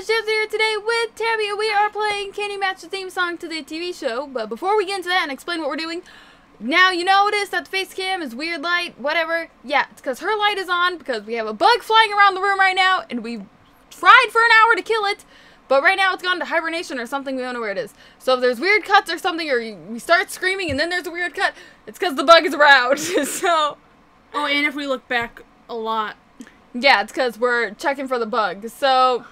it's Jeff here today with Tabby, and we are playing Can You Match the theme song to the TV show. But before we get into that and explain what we're doing, now you notice that the face cam is weird light, whatever. Yeah, it's because her light is on because we have a bug flying around the room right now, and we tried for an hour to kill it, but right now it's gone to hibernation or something. We don't know where it is. So if there's weird cuts or something, or we start screaming and then there's a weird cut, it's because the bug is around. so Oh, and if we look back a lot. yeah, it's because we're checking for the bug. So.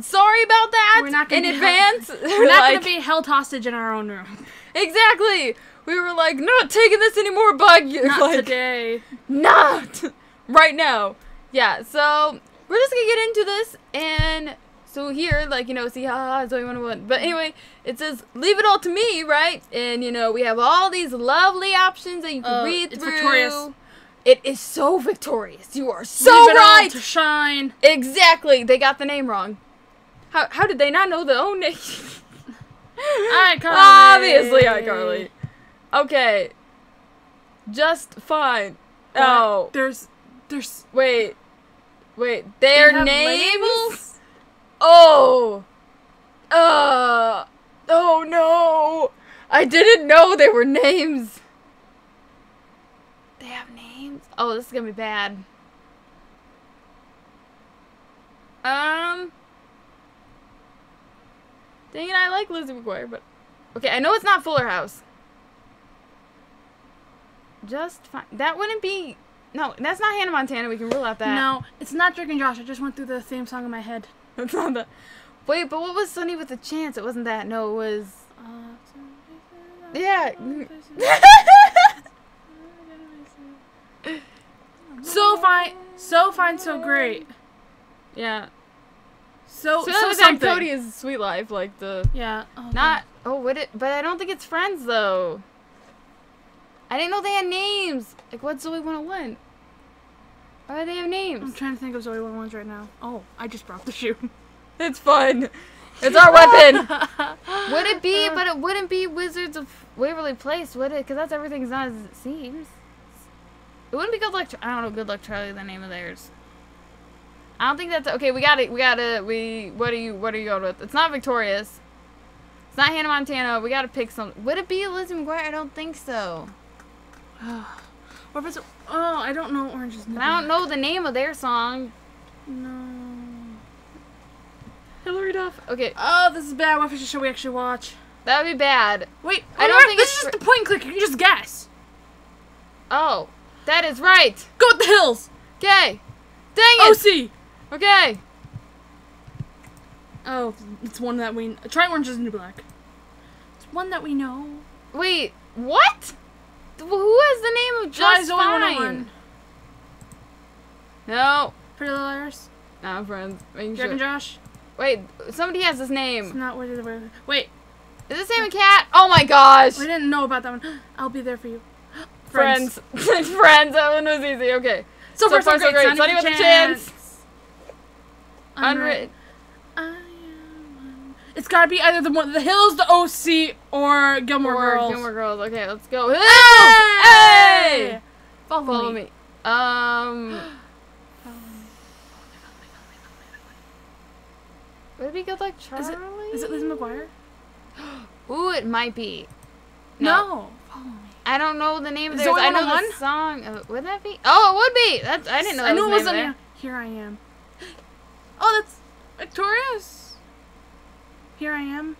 Sorry about that We're not in gonna be advance. We're not Like- gonna be held hostage in our own room. Exactly. We were like, not taking this anymore, bug. Not like, today. not right now. Yeah. So we're just gonna get into this, and so here, like you know, see, ha, Zoe one one. But anyway, it says leave it all to me, right? And you know, we have all these lovely options that you can Uh, read it's through. victorious. It is so victorious. You are so Leave it all right. to shine. Exactly. They got the name wrong. How how did they not know the own name? iCarly. Obviously, iCarly. Okay. Just fine. What? Oh, There's, there's. wait. Wait, their names? labels? Oh. Uh. Oh no. I didn't know they were names. They have names? Oh, this is gonna be bad. Um. Dang it, I like Lizzie McGuire, but. Okay, I know it's not Fuller House. Just fine. That wouldn't be. No, that's not Hannah Montana. We can rule out that. No, it's not Drake and Josh. I just went through the theme song in my head. That's not the. Wait, but what was Sonny with a Chance? It wasn't that. No, it was. Yeah. So fine, so fine, so great. yeah. So, So, so, that Cody is Suite Life, like the. Yeah. Oh, Not. Oh, would it? But I don't think it's Friends though. I didn't know they had names. Like, what's Zoe 101? Why do they have names? I'm trying to think of Zoe 101's right now. Oh, I just broke the shoe. It's fun. It's our weapon. would it be? Uh, but it wouldn't be Wizards of Waverly Place, would it? Because that's everything's not as it seems. It wouldn't be Good Luck. I don't know. Good Luck Charlie. The name of theirs. I don't think that's okay. We got it. We gotta. We. What are you? What are you going with? It's not Victorious. It's not Hannah Montana. We gotta pick some. Would it be Lizzie McGuire? I don't think so. Or if it's, oh, I don't know Orange is New I don't know the name of their song. No. Hilary Duff. Okay, Oh, this is bad. What if it's a show we actually watch? that would be bad. Wait, I don't think This it's is just the point and click. You can just guess. Oh, that is right. Go with the hills. Okay. Dang it. OC. Okay. Oh, it's one that we. Try Orange is New Black. It's one that we know. Wait, what? Who has the name of Just Zoe Fine? 101. No. Pretty Little Liars. Nah, friends. Making Drake and. Josh. Wait, somebody has this It's name. not where the Wait, Is this Sam and Cat? Oh my gosh. we didn't know about that one. I'll be there for you. Friends. Friends. That one was easy. Okay. So, So far, so great. Sonny with a chance. Unwritten. Unwritten. I am- It's gotta be either the one, the Hills, the OC, or Gilmore Or Girls. Gilmore Girls. Okay, let's go. Hey! Hey! Follow, Follow me. me. Um. Would it be good like Charlie? Is it, is it Liz McGuire? Ooh, it might be. No. Follow me. I don't know the name of Is theirs. I know the song. Uh, would that be? Oh, it would be. That's. I didn't know. That I knew it was on name of the- Here I am. Oh, that's Victorious. Here I am.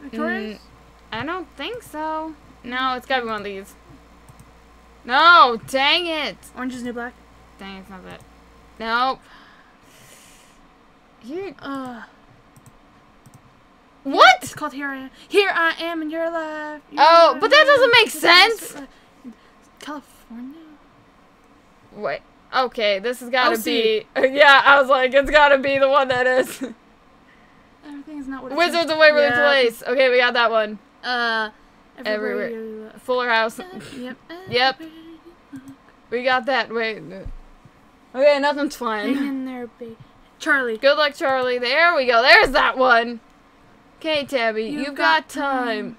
Victorious. Mm, I don't think so. No, it's gotta be one of these. No, dang it. Orange is New Black. Dang, it's not that. Nope. You. Uh, What? it's called Here I Am. Here I Am in your life. Your Oh, life. but that doesn't make sense. California. Wait. Okay, this has gotta OC. be. Yeah, I was like, it's gotta be the one that is. Everything's not what it Wizards of Waverly Yeah. Place. Okay, we got that one. Uh, Everywhere. everywhere. Fuller House. Yep. Yep. We got that. Wait. Okay, nothing's look. Hang fine. in there, baby. Charlie. Good luck, Charlie. There we go. There's that one. Okay, Tabby, You've you've, got, got time.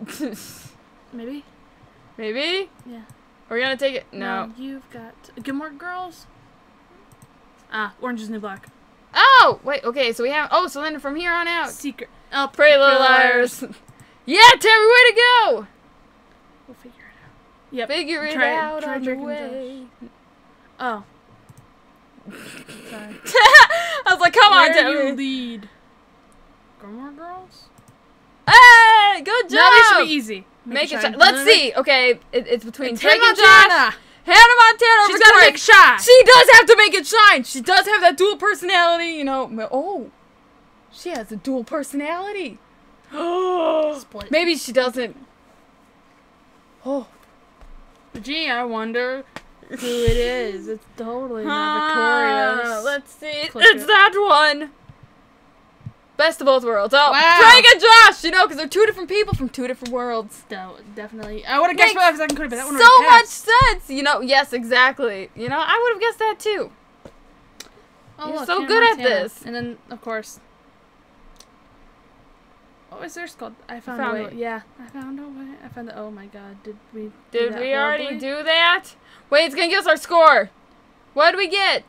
Maybe. Maybe? Yeah. We're gonna take it. No. You've got Good Gilmore Girls. Ah, Orange is New Black. Oh Wait, okay, so we have. Oh, so then from here on out. Secret. Oh, pray little liars. yeah, Terry, way to go! We'll figure it out. Yep. Figure it Try- out try on the way. Oh. Sorry. I was like, come on, Where you Terry. lead? Gilmore Girls? Hey, good job. No, these should be easy. Make it. shine. Let's see. Okay, it, it's between It's Drake Hannah and Josh. Montana. Hannah Montana. She's over gotta make shine. She does have to make it shine. She does have that dual personality, you know. Oh, she has a dual personality. Split. Maybe she doesn't. Oh, Gee, I wonder who it is. It's totally not Ah, let's see. Click it's it. that one. Best of both worlds. Oh, Wow. Drake and Josh. You know, because they're two different people from two different worlds. No, definitely. I would have guessed that second clue, but that one so much sense. You know, yes, exactly. You know, I would have guessed that too. Oh, You're look, so good at this. And then, of course, what was theirs called? I found, Found a way. way. Yeah, I found a way. I found the. Oh my God! Did we? Did we already horribly? do that? Wait, it's gonna give us our score. What did we get?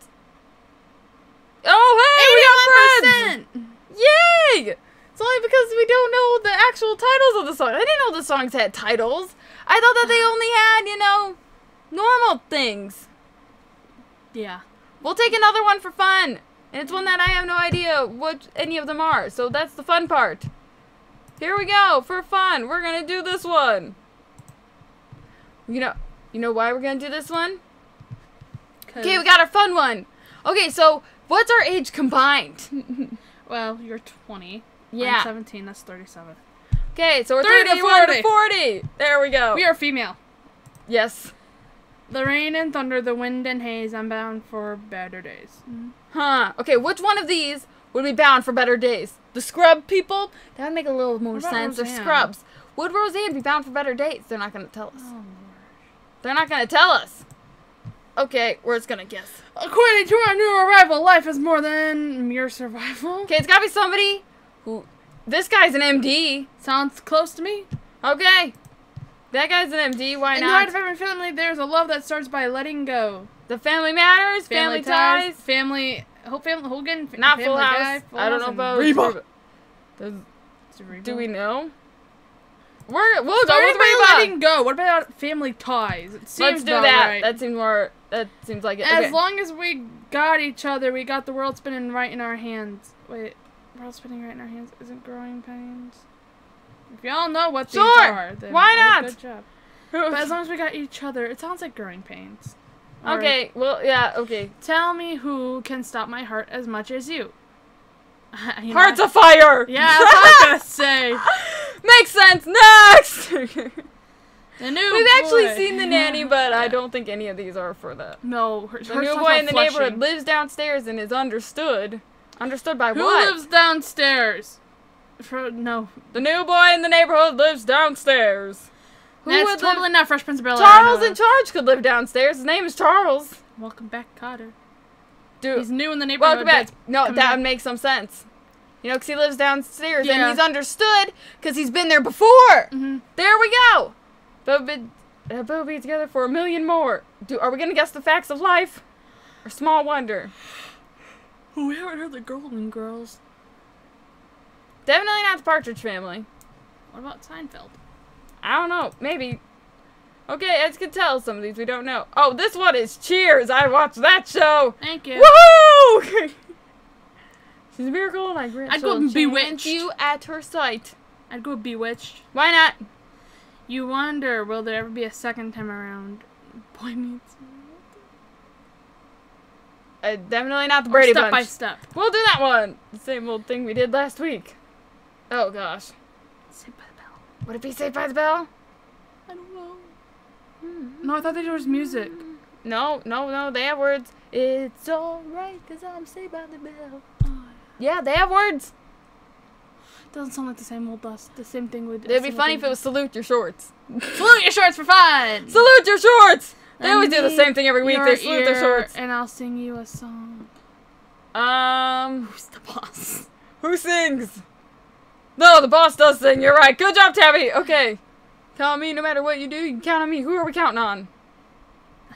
Oh, hey, we got friends! Yay! It's only because we don't know the actual titles of the song. I didn't know the songs had titles. I thought that they only had, you know, normal things. Yeah. We'll take another one for fun. And it's one that I have no idea what any of them are. So that's the fun part. Here we go. For fun. We're going to do this one. You know, you know why we're going to do this one? Okay, we got our fun one. Okay, so what's our age combined? Well, you're 20. I'm yeah. 17. That's 37. Okay, so we're 30 to 31 to 40. 40. There we go. We are female. yes. The rain and thunder, the wind and haze. I'm bound for better days. Mm-hmm. Huh. Okay, which one of these would be bound for better days? The scrub people? That would make a little more sense. They're scrubs. Would Roseanne be bound for better days? They're not going to tell us. Oh, They're not going to tell us. Okay, we're just going to guess. According to our new arrival, life is more than mere survival. Okay, it's got to be somebody who. This guy's an MD. Sounds close to me. Okay. That guy's an MD. Why In the heart of every family, there's a love that starts by letting go. The family matters. Family, ties. Family. Hope family. Hogan. Not family Full House. Guy, Full I don't House, know about. Reba. Does- Reba. Do we know? We're, we'll go with Reba. letting go. What about family ties? It seems Let's do that. right. That seems more. That seems like it. As okay. long as we got each other, we got the world spinning right in our hands. Wait, world spinning right in our hands isn't growing pains. If y'all know what these Sure. are, then Why not? Good job. But as long as we got each other, it sounds like growing pains. Or, okay. Well, yeah. Okay. Tell me who can stop my heart as much as you. You Hearts I- of fire. Yeah, that's what I was gonna say. Makes sense. Next. The new We've actually seen the nanny, but I don't think any of these are for that. No, her, The her new boy in the flushing. neighborhood lives downstairs and is understood. Understood by Who what? lives downstairs? For, no, the new boy in the neighborhood lives downstairs. Who that's would totally live? not Fresh Prince of Bel Air. Charles in charge could live downstairs. His name is Charles. Welcome back, Kotter. Dude, He's new in the neighborhood. welcome back. No, that back. would make some sense. You know, because he lives downstairs Yeah. and he's understood because he's been there before. Mhm. There we go. They'll be, uh, they'll be together for a million more. Do, are we going to guess the facts of life? Or small wonder? We haven't heard the Golden Girls. Definitely not the Partridge Family. What about Seinfeld? I don't know. Maybe. Okay, as you can tell, some of these we don't know. Oh, this one is Cheers. I watched that show. Thank you. Woohoo! She's a miracle, and I grant I'd go she'll Bewitched. you at her sight. I'd go Bewitched. Why not? You wonder, will there ever be a second time around? Boy meets Uh, definitely not the or Brady step Bunch. by step. We'll do that one. The same old thing we did last week. Oh gosh. Saved by the Bell. Would it be Saved by the Bell? I don't know. No, I thought they was music. No, no, no. They have words. It's alright, cause I'm saved by the bell. Yeah, they have words. doesn't sound like the same old us. The same thing we did. It'd be funny if it was salute your shorts. salute your shorts for fun. Salute your shorts! They Lend always do the same thing every week. They salute their shorts. and I'll sing you a song. Um, Who's the boss? who sings? No, the boss does sing. You're right. Good job, Tabby. Okay. Tell me, no matter what you do, you can count on me. Who are we counting on?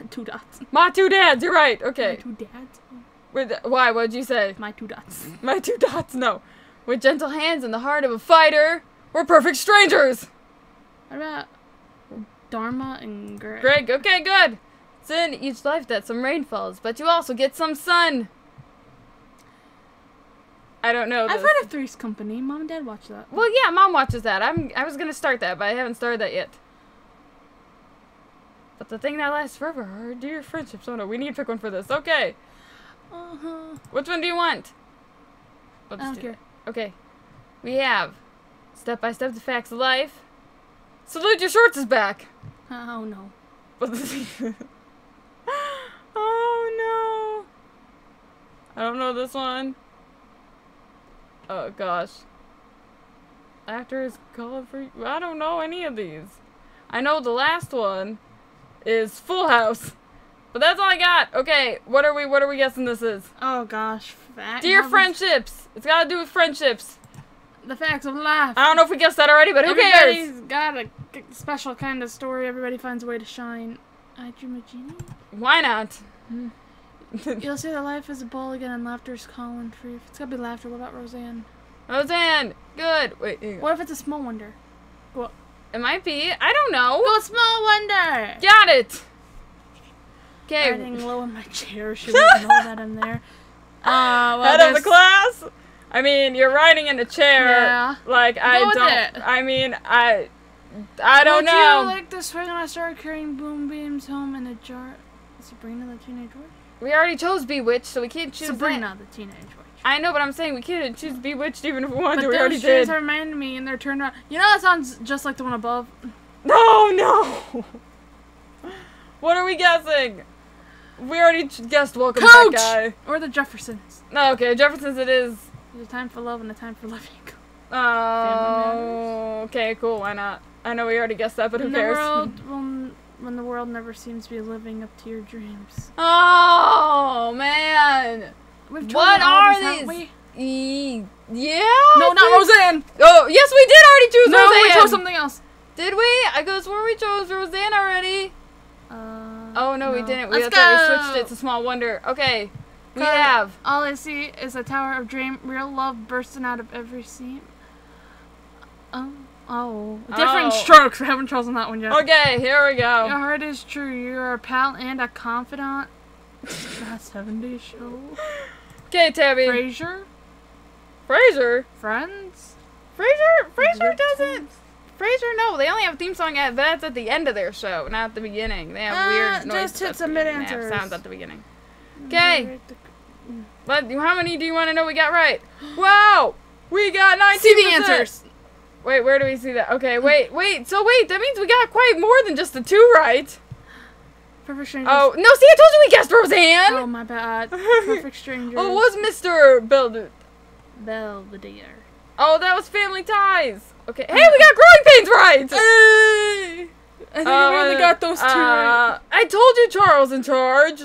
Two dots. My two dads. You're right. My Okay. Two dads. With why? What'd you say? My two dots. My two dots. No. With gentle hands and the heart of a fighter, we're perfect strangers. What about Dharma and Greg? Greg. Okay, good. It's in each life that some rain falls, but you also get some sun. I don't know. I've heard of Three's Company. Mom and Dad watch that. Well, yeah, mom watches that. I'm. I was gonna start that, but I haven't started that yet. But the thing that lasts forever are dear friendships. Oh no, we need to pick one for this. Okay, Uh-huh. which one do you want? I Let's don't do care. it. Okay, we have step by step the facts of life. Salute your shorts is back. Oh no. oh no. I don't know this one. Oh gosh. Actors call for I don't know any of these. I know the last one is Full House. But that's all I got. Okay, what are we what are we guessing this is? Oh gosh. Dear friendships. It's gotta do with friendships. The facts of life. I don't know if we guessed that already, but who cares? Everybody's got a special kind of story. Everybody finds a way to shine. I dream a genie. Why not? Hmm. You'll see that life is a ball again and laughter is calling for you. If it's gonna be laughter, what about Roseanne? Roseanne, good. Wait, on. What if it's a small wonder? Well, it might be. I don't know. Go small wonder! Got it. Okay. Riding low in my chair, she wouldn't know that I'm there. Uh, well, Head of the class. I mean, you're riding in a chair. Yeah. Like I Go don't. it. I mean, I. I don't Would know. you like the swing when I started carrying boom beams home in a jar? Sabrina the Teenage Witch? we already chose Bewitched, so we can't choose that. Sabrina the Teenage Witch. I know, but I'm saying we can't choose Bewitched even if we wanted But to. We those already did. remind me and they're turned around. You know that sounds just like the one above? No, no. what are we guessing? We already guessed Welcome Coach! Back Guy. Or the Jeffersons. No, okay, Jefferson's it is. There's a time for love and a time for loving. Oh, okay, cool. Why not? I know we already guessed that, but who When cares? The world will, when the world never seems to be living up to your dreams. Oh man. What are these, these? we? E- yeah. No, not Roseanne. Oh, yes, we did already choose No, we chose something else. Did we? I guess where we chose Roseanne already. Uh, Oh no, we didn't. We, I Let's thought go. we switched it to Small Wonder. Okay, we Cause have. All I see is a tower of dream, real love bursting out of every seam. Um, oh, oh, different Oh. strokes. We haven't chosen that one yet. Okay, here we go. Your heart is true. You're a pal and a confidant. that 70s show. Okay, Tabby. Frasier, Fraser. Friends. Frasier. Frasier doesn't. Frasier, no, they only have theme song at that's at the end of their show, not at the beginning. They have Uh, weird noises. just hit the. They have mid-answers. sounds at the beginning. Okay. But how many do you want to know we got right? Wow! We got 19 See the answers. Wait, where do we see that? Okay, wait, wait. So wait, that means we got quite more than just the two right. Perfect strangers. Oh, no, see, I told you we guessed Roseanne! Oh my bad. Perfect strangers. Oh, it was Mr. Build. Belvedere. Oh, that was Family Ties. Okay, hey, we got Growing Pains right! Hey! I think Uh, we really got those two right. uh, I told you Charles in charge.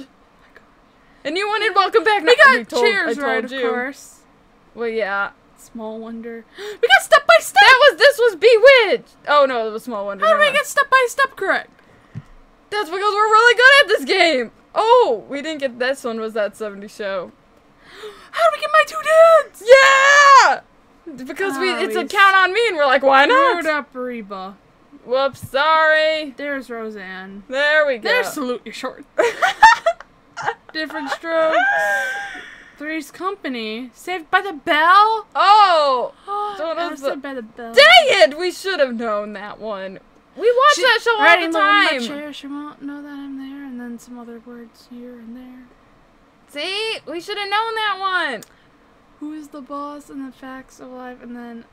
And you wanted Welcome Back. We got told- cheers right, of you. course. Well, yeah. Small wonder. We got step by step. That was, this was Bewitched. Oh, no, it was Small Wonder. How did we get step by step correct? That's because we're really good at this game. Oh, we didn't get this one. Was that 70 show? How did we get my two dads? Yeah. Because we, Oh, it's a count on me, and we're like, why not? Screwed not? up Reba. Whoops, sorry. There's Roseanne. There we go. There's salute your short. Different strokes. Three's Company. Saved by the Bell. oh, Oh, that's I the- Saved by the Bell. dang it! We should have known that one. We watch She- that show all Riding the low in my time. chair, she won't know that I'm there, and then some other words here and there. See, we should have known that one. Who is the boss and the facts of life, and then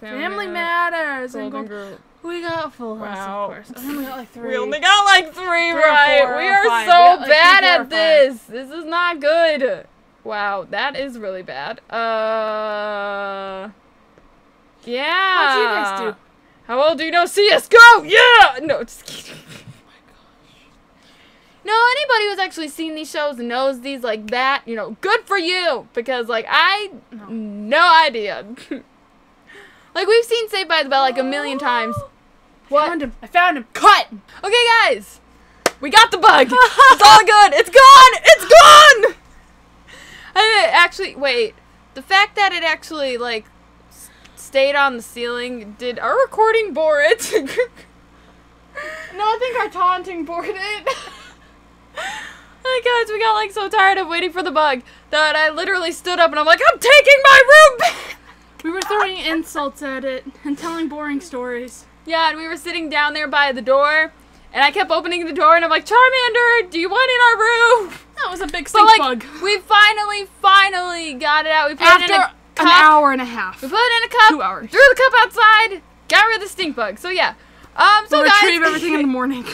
Family Family, Matters and Golden Gold. Group. We got Full House, Wow. of course. I we got like three. We only got like three, or right. four we are five. so We like, bad three, or at this. This is not good. Wow, that is really bad. Uh, yeah. How'd you guys do? How well do you know CS:GO? Yeah. No, just kidding. No, anybody who's actually seen these shows and knows these like that, you know, good for you. Because like I, No. no idea. like we've seen Saved by the Bell like a million times. I found him. I found him. Cut. Okay, guys, we got the bug. it's all good. It's gone. It's gone. I actually wait. The fact that it actually like s- stayed on the ceiling did our recording bore it? No, I think our taunting boarded. Oh guys, we got like so tired of waiting for the bug that I literally stood up and I'm like, I'm taking my room back. we were throwing insults at it and telling boring stories. Yeah, and we were sitting down there by the door, and I kept opening the door, and I'm like, Charmander, do you want in our room? That was a big But stink like, bug. we finally, finally got it out. We put it in After a an cup. hour and a half. We put it in a cup. Two hours. Threw the cup outside. Got rid of the stink bug. So yeah. Um. So We'll guys. retrieve everything in the morning.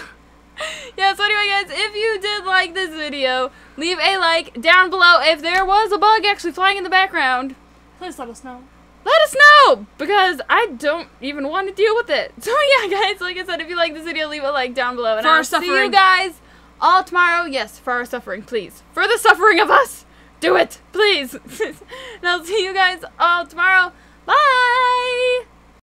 yeah. So anyway, guys, if you did like this video, leave a like down below. If there was a bug actually flying in the background, Please let us know. let us know because I don't even want to deal with it. So yeah, guys, like I said, if you like this video, leave a like down below, and For I'll see you guys all tomorrow. Yes, for our suffering, please, for the suffering of us, do it, please. and I'll see you guys all tomorrow. Bye.